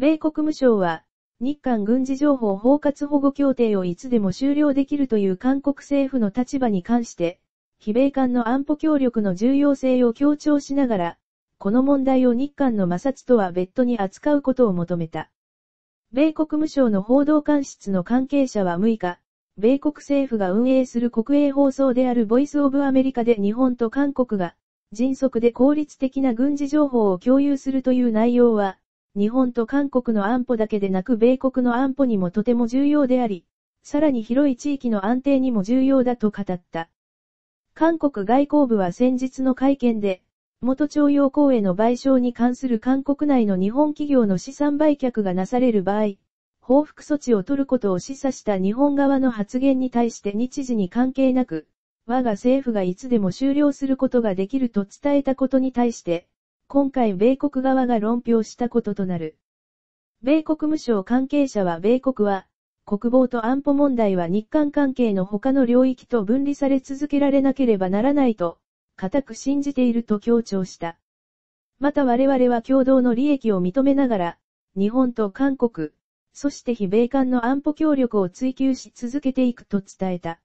米国務省は、日韓軍事情報包括保護協定をいつでも終了できるという韓国政府の立場に関して、非米間の安保協力の重要性を強調しながら、この問題を日韓の摩擦とは別途に扱うことを求めた。米国務省の報道官室の関係者は6日、米国政府が運営する国営放送であるボイスオブアメリカで日本と韓国が迅速で効率的な軍事情報を共有するという内容は、日本と韓国の安保だけでなく米国の安保にもとても重要であり、さらに広い地域の安定にも重要だと語った。韓国外交部は先日の会見で、元徴用工への賠償に関する韓国内の日本企業の資産売却がなされる場合、報復措置を取ることを示唆した日本側の発言に対して日時に関係なく、我が政府がいつでも終了することができると伝えたことに対して、今回米国側が論評したこととなる。米国務省関係者は米国は、国防と安保問題は日韓関係の他の領域と分離され続けられなければならないと、固く信じていると強調した。また我々は共同の利益を認めながら、日本と韓国、そして非米韓の安保協力を追求し続けていくと伝えた。